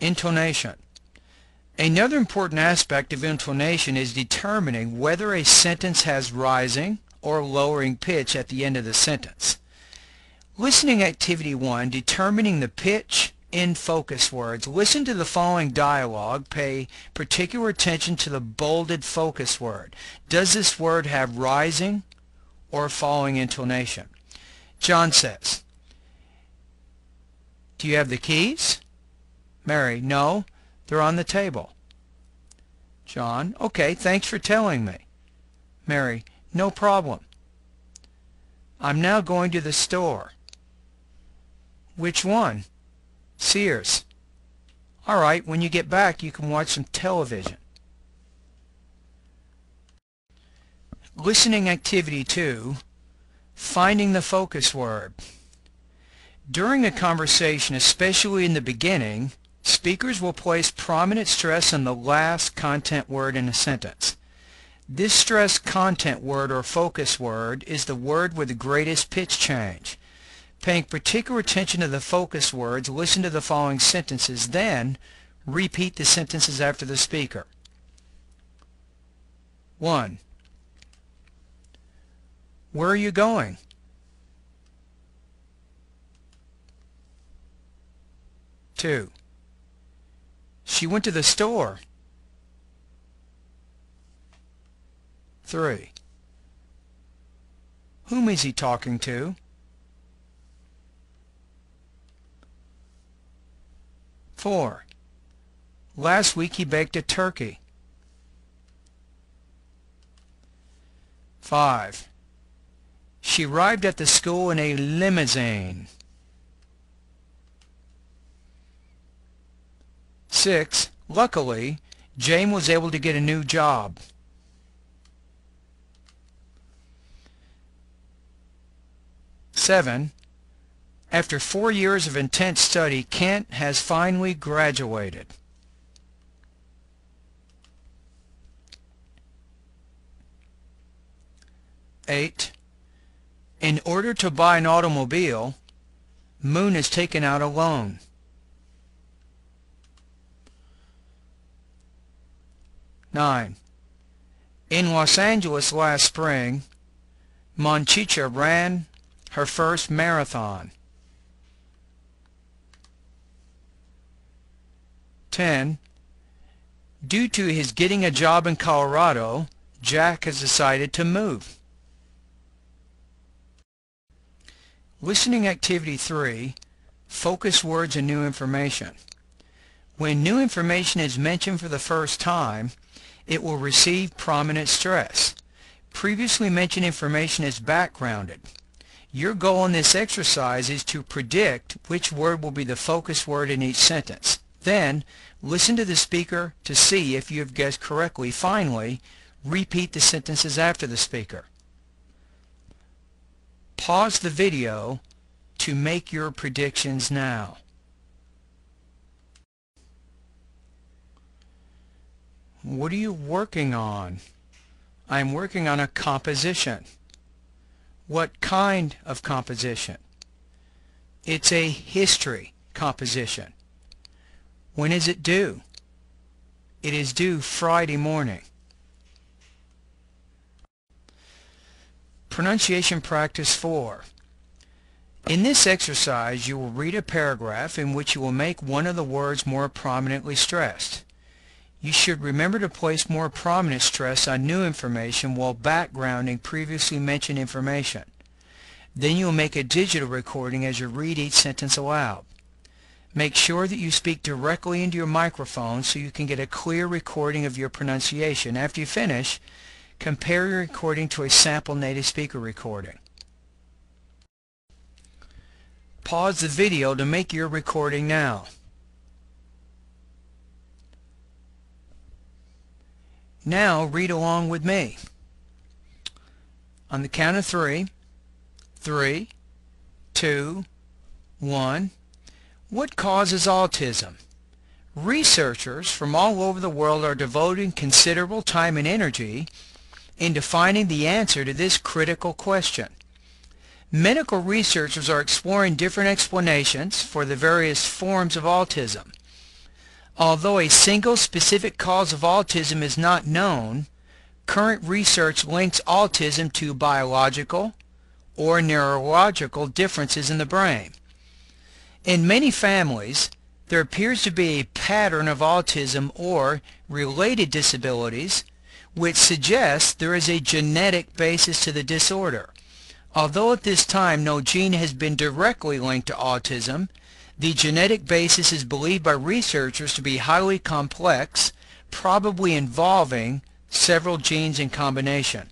Intonation. Another important aspect of intonation is determining whether a sentence has rising or lowering pitch at the end of the sentence. Listening Activity 1, determining the pitch in focus words. Listen to the following dialogue. Pay particular attention to the bolded focus word. Does this word have rising or falling intonation? John says, Do you have the keys? Mary, no, they're on the table. John, okay, thanks for telling me. Mary, no problem. I'm now going to the store. Which one? Sears. All right, when you get back, you can watch some television. Listening Activity 2, Finding the Focus Word. During a conversation, especially in the beginning, speakers will place prominent stress on the last content word in a sentence. This stress content word or focus word is the word with the greatest pitch change. Paying particular attention to the focus words, listen to the following sentences, then repeat the sentences after the speaker. 1. Where are you going? Two. She went to the store. Three. Whom is he talking to? Four. Last week he baked a turkey. Five. She arrived at the school in a limousine. Six. Luckily, Jane was able to get a new job. Seven. After four years of intense study, Kent has finally graduated. Eight. In order to buy an automobile, Moon has taken out a loan. Nine. In Los Angeles last spring, Monchicha ran her first marathon. 10. Due to his getting a job in Colorado, Jack has decided to move. Listening Activity 3, Focus Words and New Information. When new information is mentioned for the first time, it will receive prominent stress. Previously mentioned information is backgrounded. Your goal in this exercise is to predict which word will be the focus word in each sentence. Then, listen to the speaker to see if you have guessed correctly. Finally, repeat the sentences after the speaker. Pause the video to make your predictions now. What are you working on? I'm working on a composition. What kind of composition? It's a history composition. When is it due? It is due Friday morning. Pronunciation Practice 4. In this exercise, you will read a paragraph in which you will make one of the words more prominently stressed. You should remember to place more prominent stress on new information while backgrounding previously mentioned information. Then you will make a digital recording as you read each sentence aloud. Make sure that you speak directly into your microphone so you can get a clear recording of your pronunciation. After you finish, compare your recording to a sample native speaker recording. Pause the video to make your recording now. Now read along with me. On the count of three, three, two, one. What causes autism? Researchers from all over the world are devoting considerable time and energy into finding the answer to this critical question. Medical researchers are exploring different explanations for the various forms of autism. Although a single specific cause of autism is not known, current research links autism to biological or neurological differences in the brain. In many families, there appears to be a pattern of autism or related disabilities which suggests there is a genetic basis to the disorder. Although at this time no gene has been directly linked to autism, the genetic basis is believed by researchers to be highly complex, probably involving several genes in combination.